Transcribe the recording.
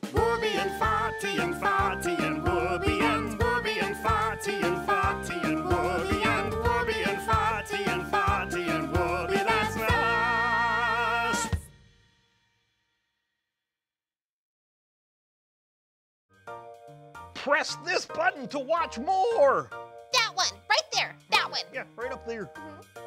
Wooby and Fotty and Fotty and Wooby and Wooby and Fotty and Fotty and Wooby and Wooby and Fotty and Fotty and Wooby. That's us. Press this button to watch more. That one, right there. That one. Yeah, right up there. Mm -hmm.